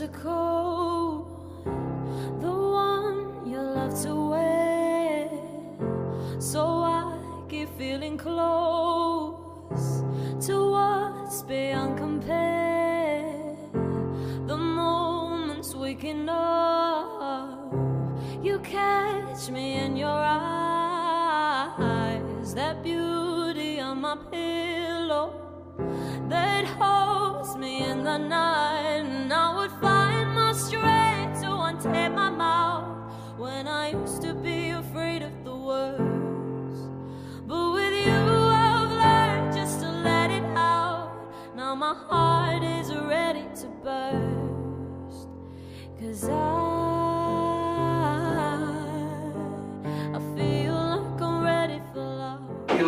coat, the one you love to wear. So I keep feeling close to what's beyond compare. The moments waking up, you catch me in your eyes. That beauty on my pillow that holds me in the night.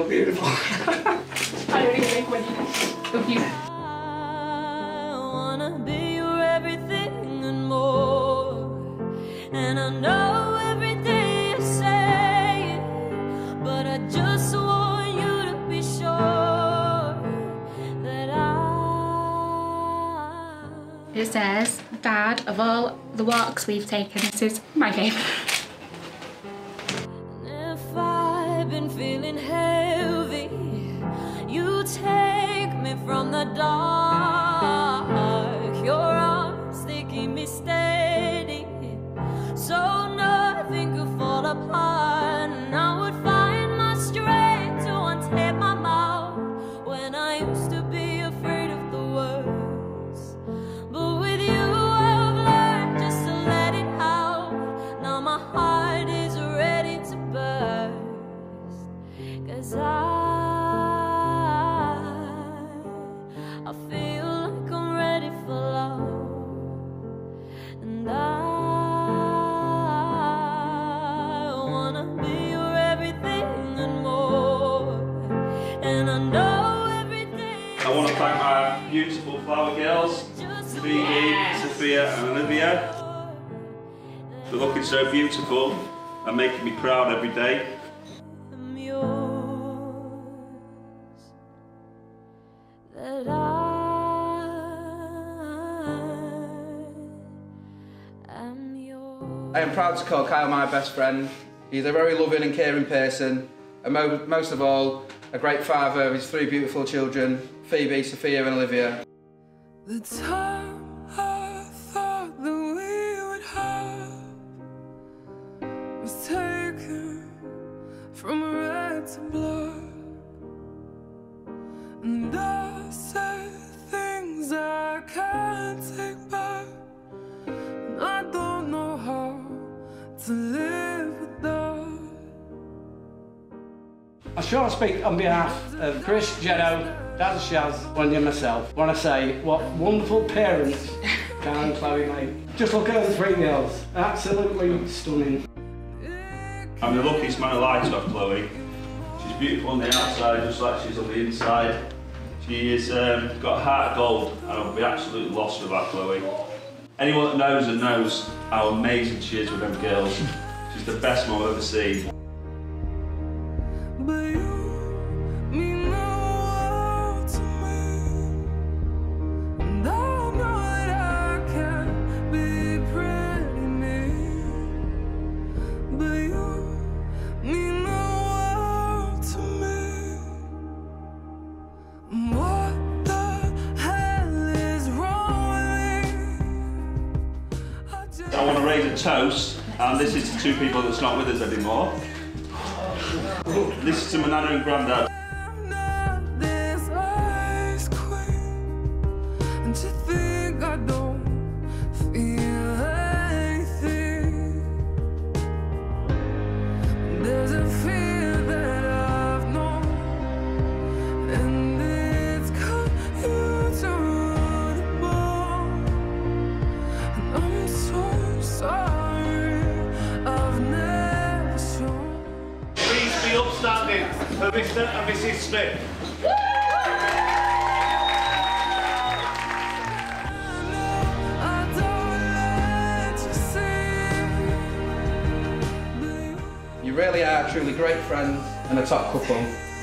I just want you to be sure that It says, Dad, of all the walks we've taken, this is my favourite. And I know everything. I want to thank my beautiful flower girls, just Phoebe, Sophia and Olivia, for looking so beautiful and making me proud every day. That I am yours. I am proud to call Kyle my best friend. He's a very loving and caring person, and mo- most of all, a great father of his three beautiful children, Phoebe, Sophia, and Olivia. The time I thought that we would have was taken from red to blood, and I say things I can't take I sure speak on behalf of Chris, Jeno, Dad Shaz, Wendy and myself. Want to say what wonderful parents Karen and Chloe made. Just look at the three girls. Absolutely stunning. I'm the luckiest man alive to have Chloe. She's beautiful on the outside, just like she's on the inside. She has um, got a heart of gold, and I'll be absolutely lost without Chloe. Anyone that knows her knows how amazing she is with them girls. She's the best mum I've ever seen. Raise a toast, and this is to two people that's not with us anymore. This is to my nana and granddad. For Mr. and Mrs. Smith. You really are truly great friends and a top couple.